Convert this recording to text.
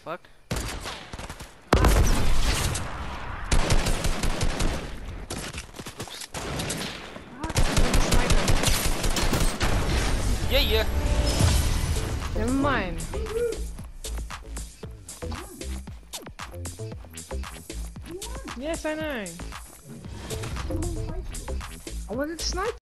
fuck? Oops. Yeah, yeah. Never mind. Yes, I know. I wanted to snipe